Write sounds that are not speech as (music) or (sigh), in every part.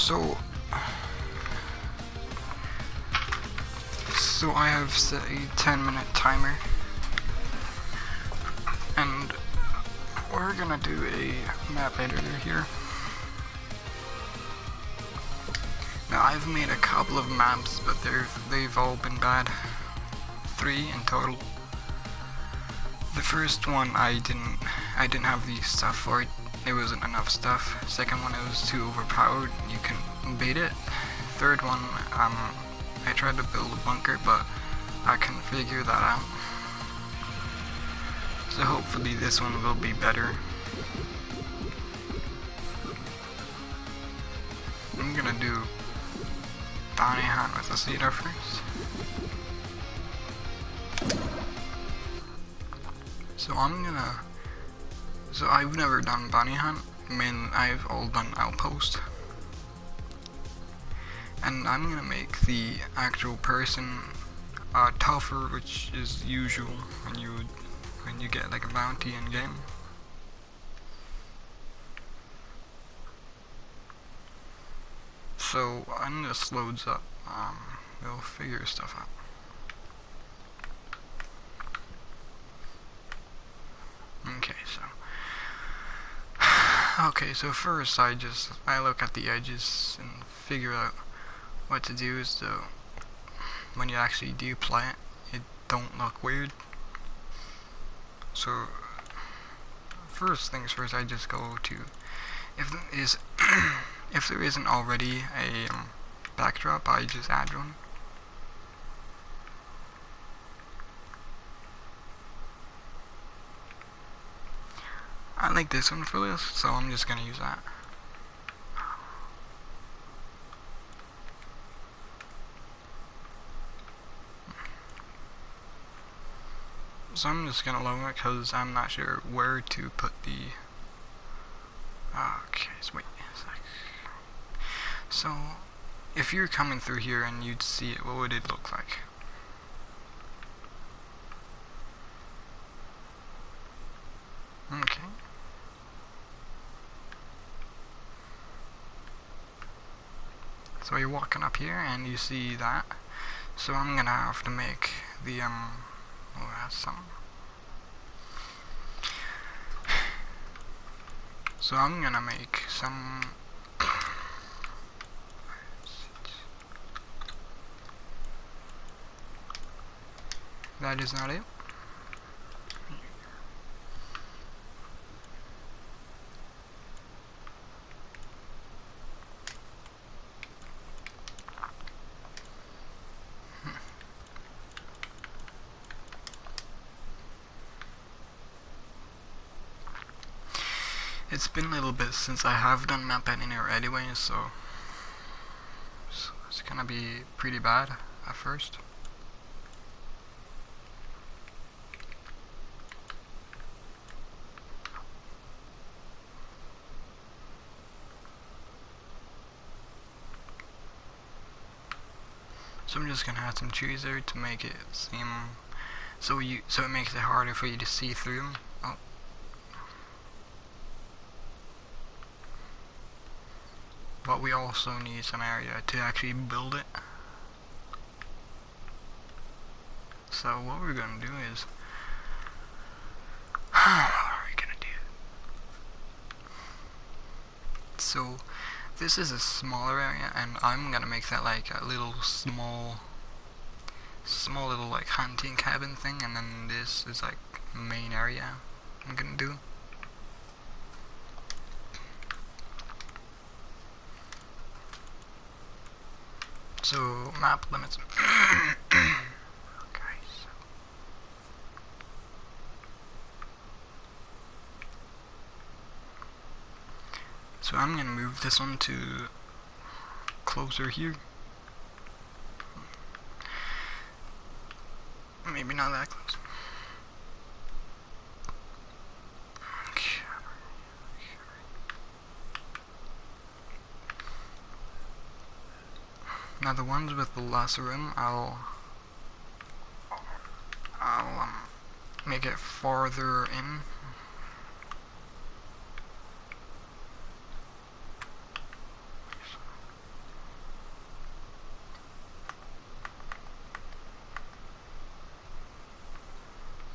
So, so I have set a 10 minute timer, and we're gonna do a map editor here. Now I've made a couple of maps, but they've they've all been bad. Three in total. The first one I didn't I didn't have the stuff for it. It wasn't enough stuff. Second one it was too overpowered. You can beat it. Third one um I tried to build a bunker, but I couldn't figure that out. So hopefully this one will be better. I'm gonna do bounty hunt with a cedar first. So I'm gonna. So I've never done bounty hunt. I mean, I've all done outpost. And I'm gonna make the actual person uh, tougher, which is usual when you when you get like a bounty in game. So when this loads up, um, we'll figure stuff out. Okay, so okay, so first I just I look at the edges and figure out what to do so when you actually do play it, it don't look weird. So first things first, I just go to if there is (coughs) if there isn't already a um, backdrop, I just add one. I like this one for this, so I'm just gonna use that. So I'm just gonna lower it because I'm not sure where to put the. Okay, so wait a sec. So, if you're coming through here and you'd see it, what would it look like? Okay. So you're walking up here and you see that. So I'm gonna have to make the um oh that's some So I'm gonna make some (coughs) That is not it. It's been a little bit since I have done map editing anyway, so, so it's gonna be pretty bad at first. So I'm just gonna add some trees there to make it seem so you so it makes it harder for you to see through them. Oh. But we also need some area to actually build it. So what we're gonna do is (sighs) what are we gonna do? So this is a smaller area and I'm gonna make that like a little small small little like hunting cabin thing and then this is like main area I'm gonna do so map limits (clears throat) okay so So I'm gonna move this one to closer here. Maybe not that close. Now the ones with the less room, I'll I'll um, make it farther in.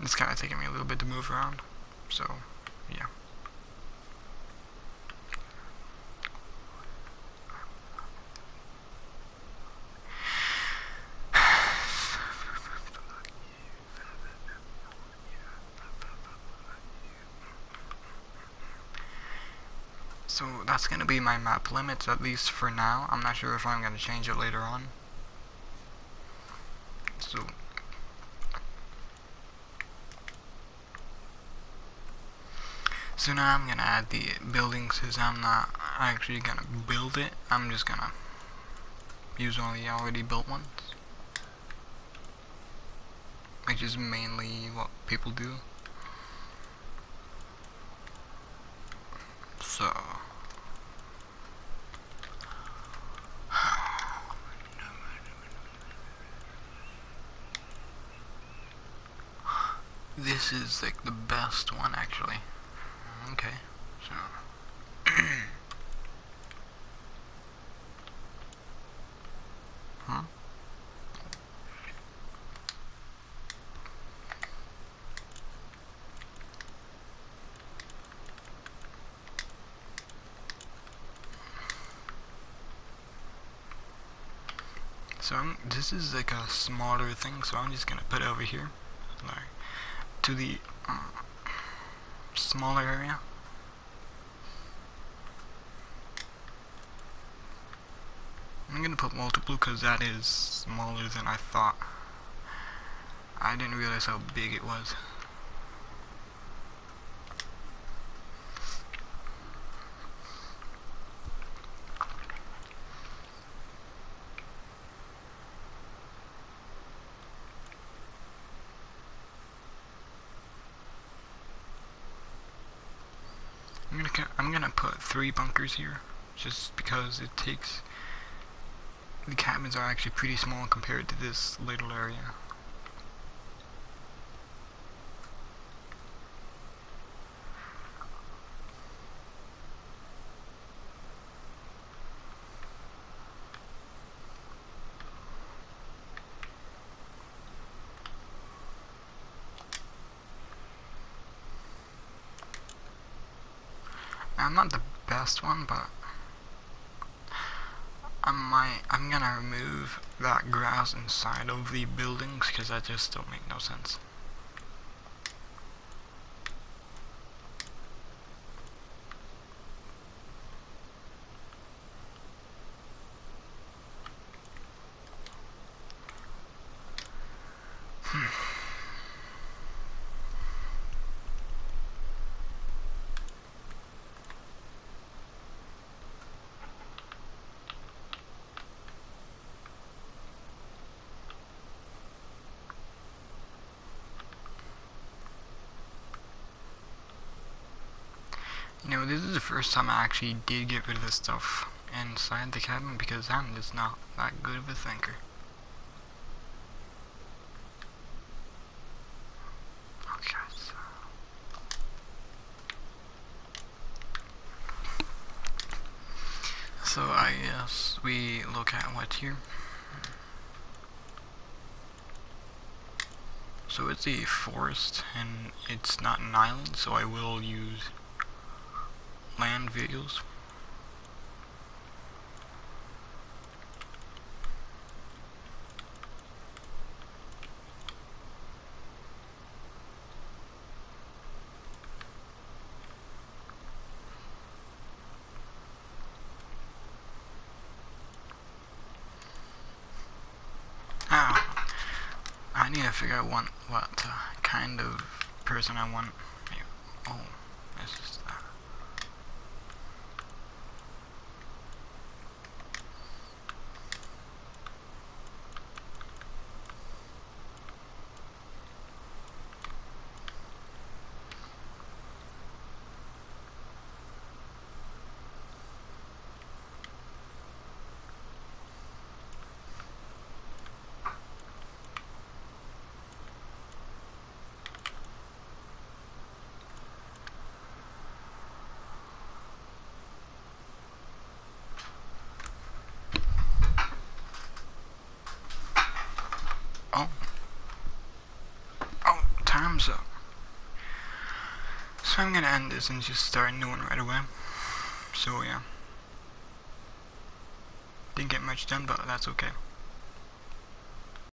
It's kind of taking me a little bit to move around, so yeah. So that's going to be my map limits, at least for now. I'm not sure if I'm going to change it later on. So... So now I'm going to add the buildings because I'm not actually going to build it. I'm just going to use all the already built ones. Which is mainly what people do. So... This is like the best one actually. Okay, so. huh? So I'm, this is like a smaller thing, so I'm just gonna put it over here. To the uh, smaller area. I'm gonna put multiple because that is smaller than I thought. I didn't realize how big it was. I'm gonna put three bunkers here, just because it takes. The cabins are actually pretty small compared to this little area. I'm not the best one, but I might, I'm gonna remove that grass inside of the buildings because that just don't make no sense. You know, this is the first time I actually did get rid of this stuff inside the cabin because I'm just not that good of a thinker. Okay, so... So I guess we look at what's here. So it's a forest and it's not an island, so I will use land videos. Ah, I need to figure out what, what uh, kind of person I want. Oh, this is that. I'm gonna end this and just start a new one right away. So yeah. Didn't get much done, but that's okay.